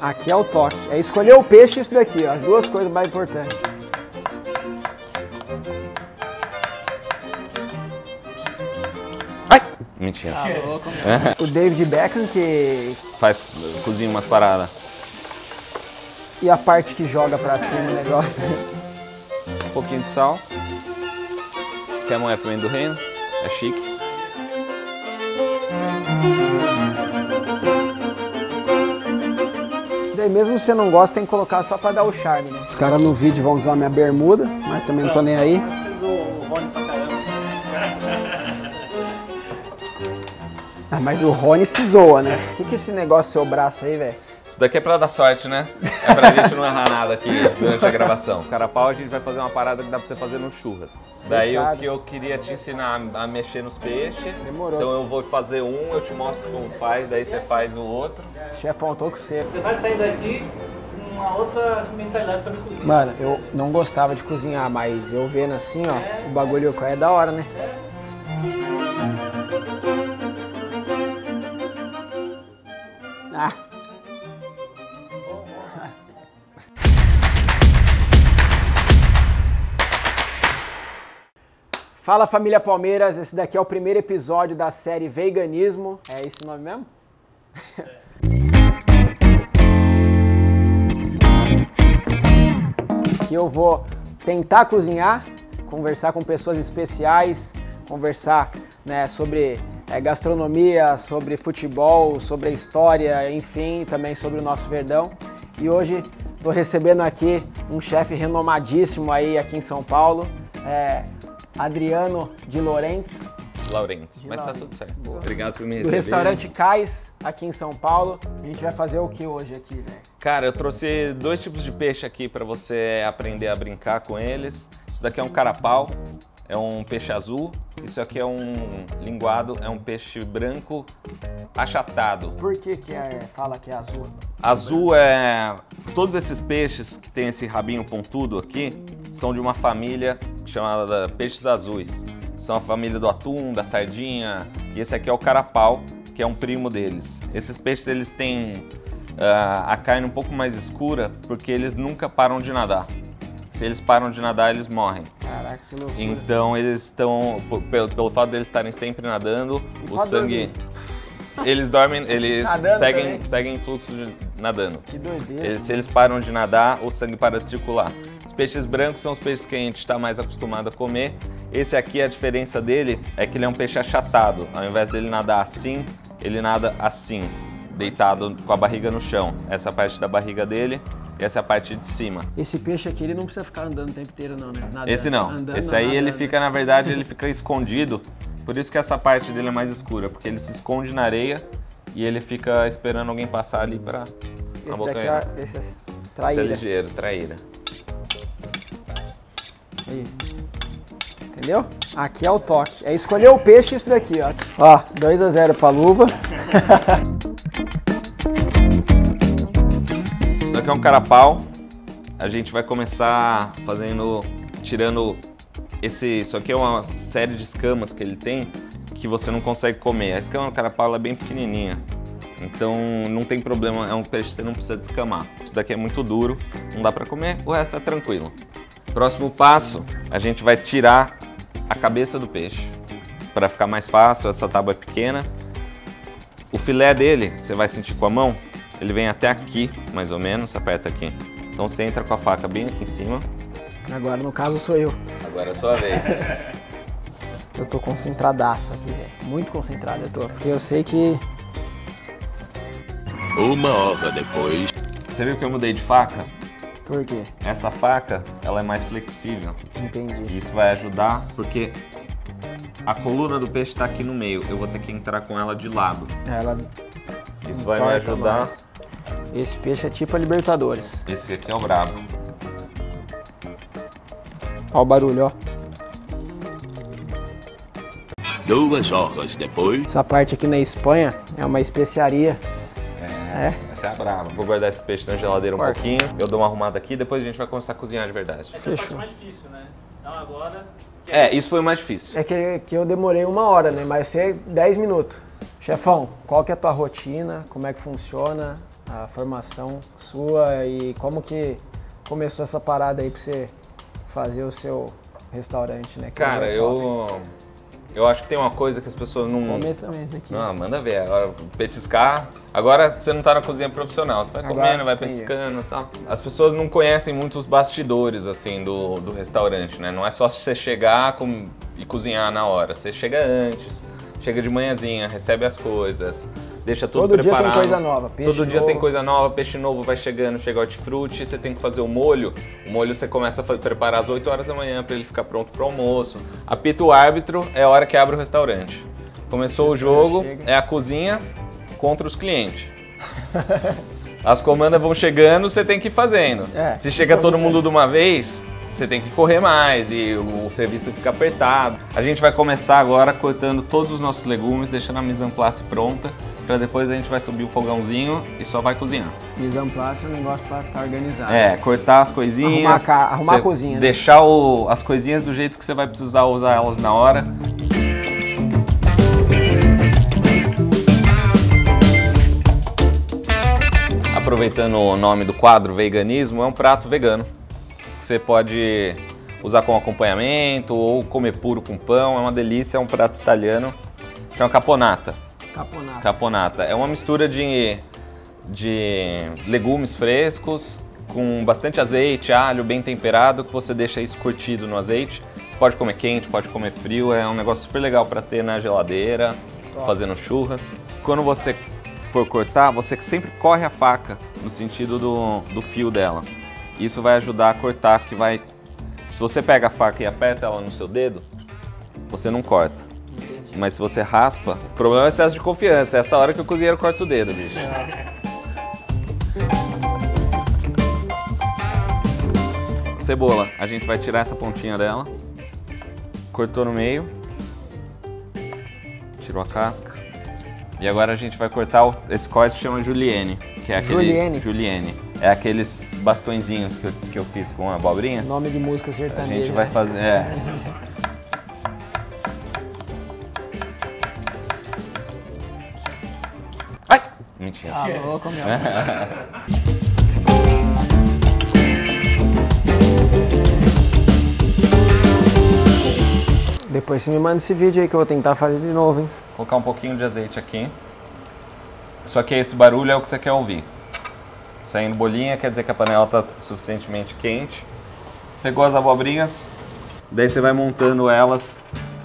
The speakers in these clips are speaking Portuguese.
Aqui é o toque. É escolher o peixe e isso daqui, ó, as duas coisas mais importantes. Ai! Mentira. O David Beckham que Faz, cozinha umas paradas. e a parte que joga pra cima o negócio. Um pouquinho de sal. Quer moer pimenta do reino? É chique. Daí mesmo se você não gosta, tem que colocar só pra dar o charme, né? Os caras no vídeo vão usar minha bermuda, mas também não tô nem aí. Ah, mas o Rony se zoa, né? O que, que é esse negócio seu braço aí, velho? Isso daqui é pra dar sorte, né? É pra gente não errar nada aqui durante a gravação. Carapau a gente vai fazer uma parada que dá pra você fazer no churras. Daí o que eu queria te ensinar a mexer nos peixes. Demorou. Então eu vou fazer um, eu te mostro como faz, daí você faz o outro. Chefão, tô com você. Você vai sair daqui com uma outra mentalidade sobre cozinha. Mano, eu não gostava de cozinhar, mas eu vendo assim, ó, o bagulho é da hora, né? Ah. Fala família Palmeiras, esse daqui é o primeiro episódio da série Veganismo. É esse o nome mesmo? que eu vou tentar cozinhar, conversar com pessoas especiais, conversar né, sobre é, gastronomia, sobre futebol, sobre a história, enfim, também sobre o nosso Verdão. E hoje estou recebendo aqui um chefe renomadíssimo aí aqui em São Paulo, é, Adriano de Laurentes, Laurentes, mas tá Laurentes, tudo certo. boa. Obrigado por me do receber. restaurante Cais, aqui em São Paulo. A gente vai fazer o que hoje aqui, velho? Cara, eu trouxe dois tipos de peixe aqui para você aprender a brincar com eles. Isso daqui é um carapau, é um peixe azul. Isso aqui é um linguado, é um peixe branco achatado. Por que, que é, fala que é azul? Azul é. Todos esses peixes que tem esse rabinho pontudo aqui são de uma família chamada peixes azuis. São a família do atum, da sardinha e esse aqui é o carapau, que é um primo deles. Esses peixes eles têm ah, a carne um pouco mais escura porque eles nunca param de nadar. Se eles param de nadar, eles morrem. Caraca, que loucura. Então eles estão, pelo, pelo fato deles estarem sempre nadando, o pode sangue. dormir. Eles dormem, eles Nadando seguem, também? seguem fluxo de nadando. Que doideira. Eles- se eles param de nadar, o sangue para de circular. Os peixes brancos são os peixes que a gente está mais acostumado a comer. Esse aqui, a diferença dele é que ele é um peixe achatado. Ao invés dele nadar assim, ele nada assim, deitado com a barriga no chão. Essa parte da barriga dele e essa é a parte de cima. Esse peixe aqui, ele não precisa ficar andando o tempo inteiro, não, né? Nadando, Esse não. andando, Esse aí ele fica, na verdade, ele fica escondido. Por isso que essa parte dele é mais escura, porque ele se esconde na areia e ele fica esperando alguém passar ali pra Esse daqui é, esse é Esse é traíra. ligeiro, traíra. Aí. Entendeu? Aqui é o toque. É escolher o peixe isso daqui, ó. Ó, 2x0 pra luva. é um carapau. A gente vai começar fazendo, tirando esse, isso aqui é uma série de escamas que ele tem que você não consegue comer. A escama do carapau é bem pequenininha. Então não tem problema, é um peixe que você não precisa descamar. Isso daqui é muito duro, não dá pra comer, o resto é tranquilo. Próximo passo, a gente vai tirar a cabeça do peixe. Para ficar mais fácil, essa tábua é pequena. O filé dele, você vai sentir com a mão, ele vem até aqui, mais ou menos, aperta aqui. Então você entra com a faca bem aqui em cima. Agora, no caso, sou eu. Agora é a sua vez. Eu tô concentradaço aqui, velho. Muito concentrado eu tô. Porque eu sei que... Uma hora depois. Você viu que eu mudei de faca? Por quê? Essa faca, ela é mais flexível. Entendi. Isso vai ajudar porque a coluna do peixe está aqui no meio. Eu vou ter que entrar com ela de lado. Ela Isso vai me ajudar. mais. Esse peixe é tipo a Libertadores. Esse aqui é o brabo. Ó o barulho, ó. Duas horas depois. Essa parte aqui na Espanha é uma especiaria. É? Essa é a brava. Vou guardar esse peixe na geladeira um Corta. pouquinho. Eu dou uma arrumada aqui, depois a gente vai começar a cozinhar de verdade. Essa é a parte Fechou. mais difícil, né? Então agora É, isso foi o mais difícil. É que, que eu demorei uma hora, né? Mas você 10 minutos. Chefão, qual que é a tua rotina? Como é que funciona a formação sua e como que começou essa parada aí pra você fazer o seu restaurante, né? Que Cara, é eu. Eu acho que tem uma coisa que as pessoas não. Comer também aqui. Não, manda ver. Agora, petiscar. Agora você não tá na cozinha profissional, você vai Agora, comendo, vai petiscando e tal. As pessoas não conhecem muito os bastidores, assim, do, do restaurante, né? Não é só você chegar com- e cozinhar na hora. Você chega antes, chega de manhãzinha, recebe as coisas, deixa tudo Todo dia tem preparado. coisa nova, peixe Todo dia tem novo. coisa nova, peixe novo vai chegando, chega hortifruti, você tem que fazer o molho. O molho você começa a preparar às 8 horas da manhã para ele ficar pronto para o almoço. Apita o árbitro, é a hora que abre o restaurante. Começou o jogo, é a cozinha contra os clientes. As comandas vão chegando, você tem que ir fazendo. É, Se chega todo mundo de uma vez, você tem que correr mais e o, o serviço fica apertado. A gente vai começar agora cortando todos os nossos legumes, deixando a mise en place pronta, para depois a gente vai subir o fogãozinho e só vai cozinhar. Mise en place é um negócio pra estar organizado. É, cortar as coisinhas. Arrumar a ca- arrumar a cozinha, né? Deixar o- as coisinhas do jeito que você vai precisar usar elas na hora. Aproveitando o nome do quadro veganismo, é um prato vegano. Você pode usar como acompanhamento ou comer puro com pão, é uma delícia, é um prato italiano. Chama caponata. Caponata. Caponata. É uma mistura de, de legumes frescos com bastante azeite, alho, bem temperado, que você deixa isso curtido no azeite. Você pode comer quente, pode comer frio, é um negócio super legal para ter na geladeira, fazendo churras. Quando você for cortar, você sempre corre a faca no sentido do, do fio dela. Isso vai ajudar a cortar, que vai... Se você pega a faca e aperta ela no seu dedo, você não corta. Mas se você raspa, o problema é o excesso de confiança. É essa hora que o cozinheiro corta o dedo, bicho. Cebola, a gente vai tirar essa pontinha dela. Cortou no meio. Tirou a casca. E agora a gente vai cortar o- esse corte que chama julienne, que é aquele Julienne. julienne. É aqueles bastõezinhos que eu, que eu fiz com a abobrinha. Nome de música A sertaneja. gente vai né? fazer, é. Mentira. Tá louco, meu. Depois você me manda esse vídeo aí que eu vou tentar fazer de novo, hein? Colocar um pouquinho de azeite aqui. Só que esse barulho é o que você quer ouvir. Saindo bolinha quer dizer que a panela está suficientemente quente. Pegou as abobrinhas, daí você vai montando elas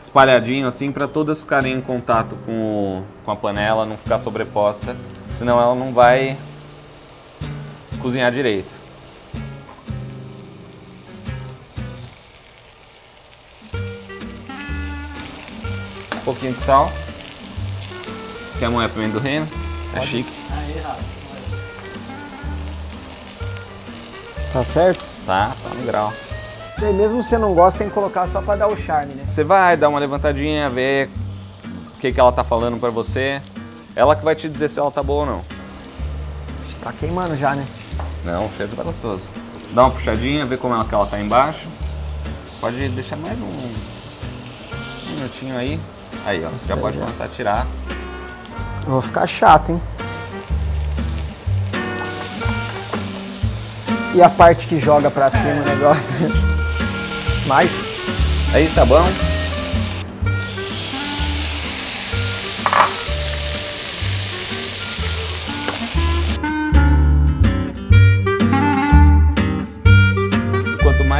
espalhadinho assim para todas ficarem em contato com, o- com a panela, não ficar sobreposta, senão ela não vai cozinhar direito. Um pouquinho de sal. Quer moer a pimenta do reino? É chique. Tá certo? Tá, tá no grau. Daí, mesmo se você não gosta, tem que colocar só pra dar o charme, né? Você vai dar uma levantadinha, ver o que, que ela tá falando pra você. Ela que vai te dizer se ela tá boa ou não. Tá queimando já, né? Não, o cheiro tá gostoso. Dá uma puxadinha, vê como ela, que ela tá embaixo. Pode deixar mais um minutinho aí. Aí, ó, você já pode já. começar a tirar. Eu vou ficar chato, hein? E a parte que joga pra cima o negócio. Mas Aí, tá bom?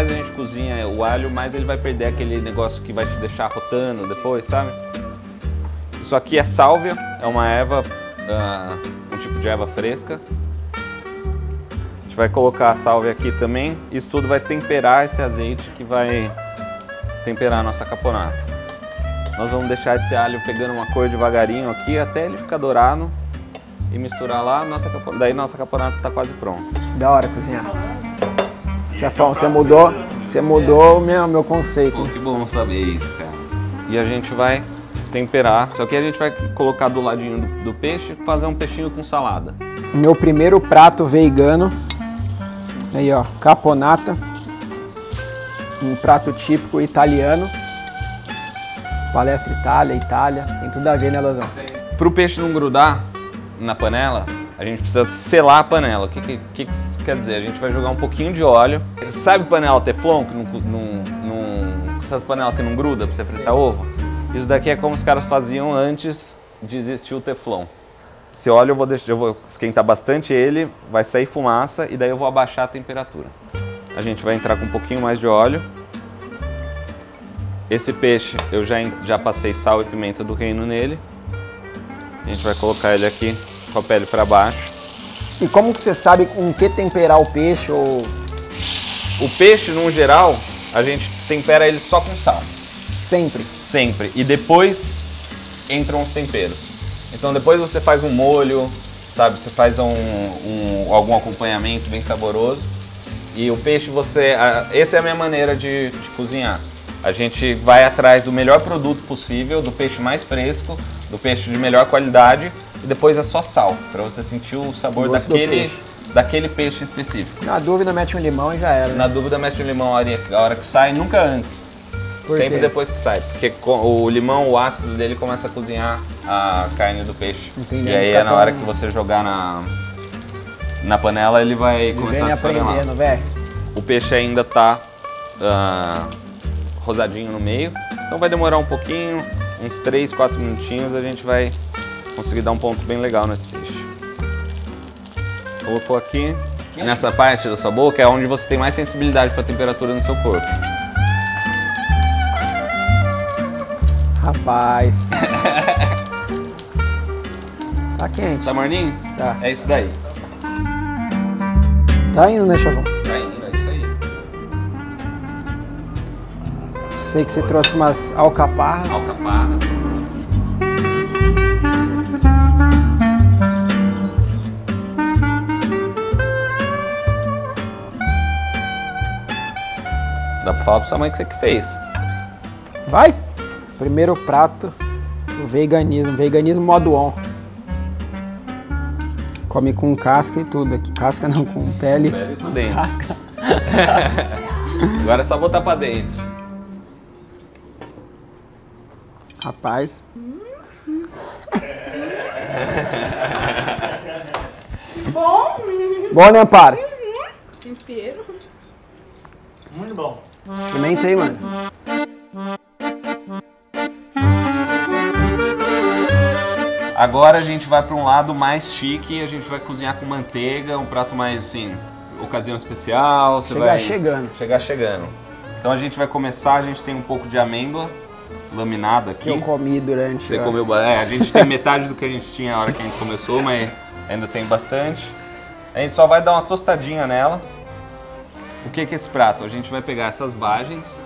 Mais a gente cozinha o alho, mais ele vai perder aquele negócio que vai te deixar rotando depois, sabe? Isso aqui é sálvia, é uma erva, ah, um tipo de erva fresca. A gente vai colocar a sálvia aqui também. Isso tudo vai temperar esse azeite que vai temperar a nossa caponata. Nós vamos deixar esse alho pegando uma cor devagarinho aqui até ele ficar dourado e misturar lá. Nossa Daí nossa caponata está quase pronta. da hora cozinhar. Chefão, você mudou, você mudou o meu, meu conceito. hein? que bom saber isso, cara. E a gente vai temperar. Só que a gente vai colocar do ladinho do, do peixe, fazer um peixinho com salada. Meu primeiro prato vegano. Aí, ó, caponata. Um prato típico italiano. Palestra Itália, Itália, tem tudo a ver, né, Lozão? Para o peixe não grudar na panela, a gente precisa selar a panela. O que, que, que isso quer dizer? A gente vai jogar um pouquinho de óleo. Sabe panela teflon, que não, não, não, essas panelas que não gruda para você fritar ovo? Isso daqui é como os caras faziam antes de existir o teflon. Esse óleo eu vou, deixar, eu vou esquentar bastante ele, vai sair fumaça e daí eu vou abaixar a temperatura. A gente vai entrar com um pouquinho mais de óleo. Esse peixe eu já, já passei sal e pimenta do reino nele. A gente vai colocar ele aqui com a pele para baixo. E como que você sabe com que temperar o peixe ou... O peixe, no geral, a gente tempera ele só com sal. Sempre? Sempre. E depois entram os temperos. Então depois você faz um molho, sabe? Você faz um, um algum acompanhamento bem saboroso. E o peixe você... Essa é a minha maneira de, de cozinhar. A gente vai atrás do melhor produto possível, do peixe mais fresco, do peixe de melhor qualidade e depois é só sal, para você sentir o sabor O daquele, peixe. daquele peixe específico. Na dúvida, mete um limão e já era. né? Na dúvida, mete o limão a hora, a hora que sai, nunca antes. Por Sempre quê? depois que sai, porque o limão, o ácido dele começa a cozinhar a carne do peixe. Entendi. E aí é na hora que você jogar na, na panela, ele vai começar Vem a velho. O peixe ainda tá ah, rosadinho no meio, então vai demorar um pouquinho, uns 3, 4 minutinhos, a gente vai conseguir dar um ponto bem legal nesse peixe. Colocou aqui, nessa parte da sua boca é onde você tem mais sensibilidade para a temperatura no seu corpo. Rapaz. tá quente. Tá morninho? Tá. É isso daí. Tá indo, né, Chavão? Tá indo, é isso aí. Sei que você trouxe umas alcaparras. Alcaparras. Dá pra falar pra sua mãe que você que fez. Vai! Primeiro prato do veganismo. Veganismo modo on. Come com casca e tudo aqui. Casca não, com pele. Pele por dentro. Casca. Agora é só botar pra dentro. Rapaz. Bom, Bom, né, Amparo? tempero. Muito bom. Experimentei, mano. Agora a gente vai para um lado mais chique, a gente vai cozinhar com manteiga, um prato mais assim, ocasião especial. Você Chegar vai chegando. Chegar chegando. Então a gente vai começar, a gente tem um pouco de amêndoa laminada aqui. Que eu comi durante. Você a- comeu, é, a gente tem metade do que a gente tinha na hora que a gente começou, mas ainda tem bastante. A gente só vai dar uma tostadinha nela. O que que é esse prato? A gente vai pegar essas vagens,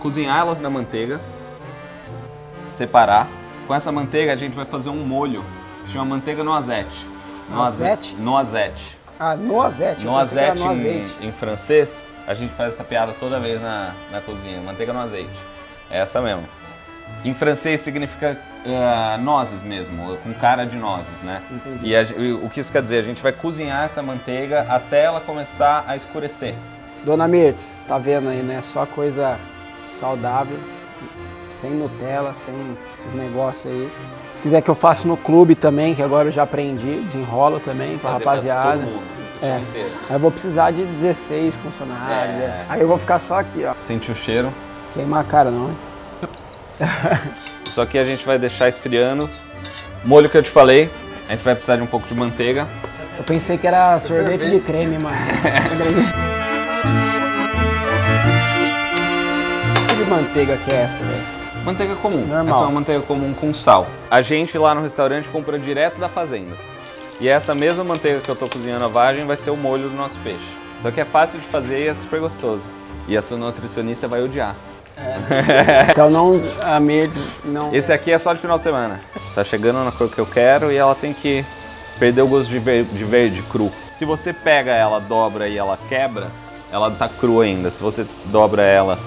cozinhar elas na manteiga, separar. Com essa manteiga a gente vai fazer um molho, que se chama manteiga noisette. Noisette? Noisette. Ah, no azete. eu pensei que era Noisette no em, azeite. em francês, a gente faz essa piada toda vez na, na cozinha. Manteiga no azeite. É essa mesmo. Em francês significa ah, nozes mesmo, com cara de nozes, né? Entendi. E a o que isso quer dizer? A gente vai cozinhar essa manteiga até ela começar a escurecer. Dona Mirtz, tá vendo aí, né? Só coisa saudável, sem Nutella, sem esses negócios aí. Se quiser que eu faça no clube também, que agora eu já aprendi, desenrolo também Fazer pra rapaziada. É. Aí eu vou precisar de 16 funcionários. É. né? Aí eu vou ficar só aqui, ó. Sente o cheiro. Queimar a cara não, né? Isso aqui a gente vai deixar esfriando. Molho que eu te falei, a gente vai precisar de um pouco de manteiga. Eu pensei que era sorvete, de creme, mano. que tipo de manteiga que é essa, velho? Manteiga comum. Normal. Essa é uma manteiga comum com sal. A gente lá no restaurante compra direto da fazenda. E essa mesma manteiga que eu tô cozinhando a vagem vai ser o molho do nosso peixe. Só que é fácil de fazer e é super gostoso. E a sua nutricionista vai odiar. Então não, a Mirtz não... Esse aqui é só de final de semana. Tá chegando na cor que eu quero e ela tem que perder o gosto de verde, de verde cru. Se você pega ela, dobra e ela quebra, ela tá crua ainda. Se você dobra ela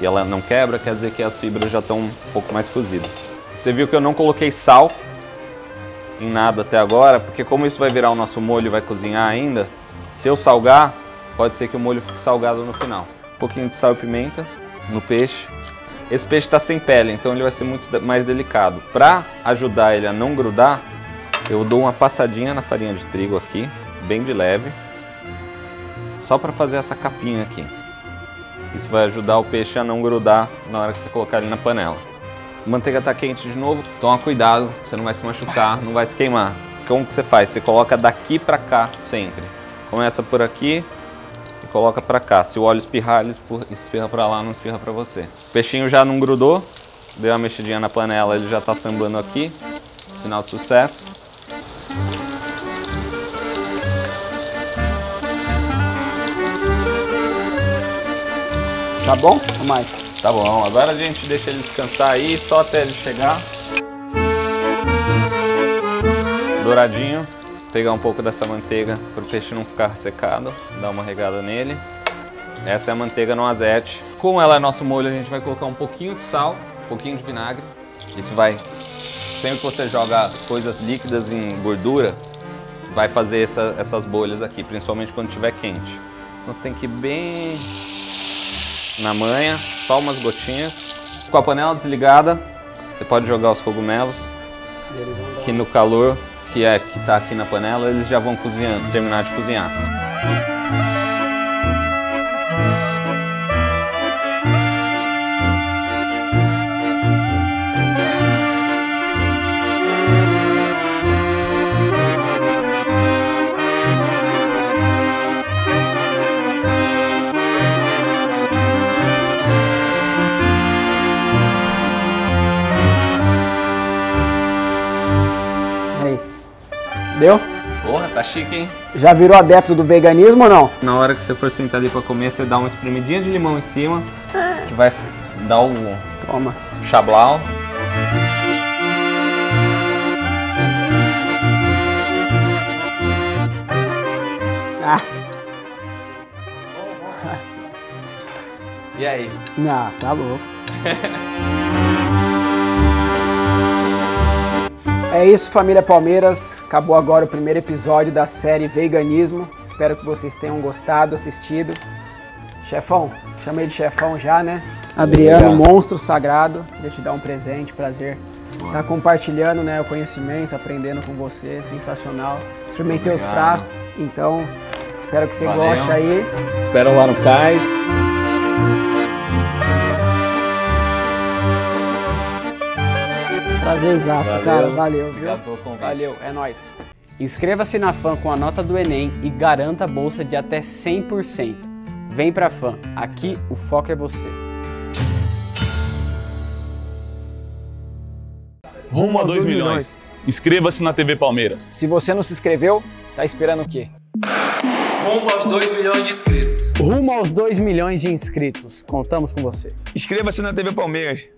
e ela não quebra, quer dizer que as fibras já estão um pouco mais cozidas. Você viu que eu não coloquei sal em nada até agora, porque como isso vai virar o nosso molho e vai cozinhar ainda, se eu salgar, pode ser que o molho fique salgado no final. Um pouquinho de sal e pimenta no peixe. Esse peixe está sem pele, então ele vai ser muito mais delicado. Para ajudar ele a não grudar, eu dou uma passadinha na farinha de trigo aqui, bem de leve, só para fazer essa capinha aqui. Isso vai ajudar o peixe a não grudar na hora que você colocar ele na panela. A manteiga está quente de novo, toma cuidado, você não vai se machucar, não vai se queimar. Como que você faz? Você coloca daqui para cá sempre. Começa por aqui coloca para cá. Se o óleo espirrar, ele espirra- para lá, não espirra para você. O peixinho já não grudou, deu uma mexidinha na panela, ele já está sambando aqui. Sinal de sucesso. Tá bom? Ou mais? Tá bom, agora a gente deixa ele descansar aí, só até ele chegar. Douradinho. Pegar um pouco dessa manteiga para o peixe não ficar secado. Dar uma regada nele. Essa é a manteiga no azete. Como ela é nosso molho, a gente vai colocar um pouquinho de sal, um pouquinho de vinagre. Isso vai. Sempre que você joga coisas líquidas em gordura, vai fazer essa- essas bolhas aqui, principalmente quando estiver quente. Então você tem que ir bem na manha, só umas gotinhas. Com a panela desligada, você pode jogar os cogumelos, que no calor que é que tá aqui na panela, eles já vão cozinhando, terminar de cozinhar. Deu? Porra, tá chique, hein? Já virou adepto do veganismo ou não? Na hora que você for sentar ali pra comer, você dá uma espremidinha de limão em cima, que vai dar o Toma. chablau. Ah, E aí? não, tá louco. É isso, família Palmeiras. Acabou agora o primeiro episódio da série Veganismo. Espero que vocês tenham gostado, assistido. Chefão, chamei de chefão já, né? Adriano, Obrigado. monstro sagrado. Queria te dar um presente, prazer estar compartilhando né, o conhecimento, aprendendo com você. Sensacional. Experimentei os pratos, então espero que você Valeu. goste aí. Espero lá no cais. Prazerzaço, Valeu. cara. Valeu, viu? Obrigado pelo convite. Valeu, é nóis. Inscreva-se na FAM com a nota do Enem e garanta a bolsa de até 100%. Vem pra FAM, aqui o foco é você. Rumo a 2 milhões. Inscreva-se na TV Palmeiras. Se você não se inscreveu, tá esperando o quê? Rumo aos 2 milhões de inscritos. Rumo aos 2 milhões de inscritos. Contamos com você. Inscreva-se na TV Palmeiras.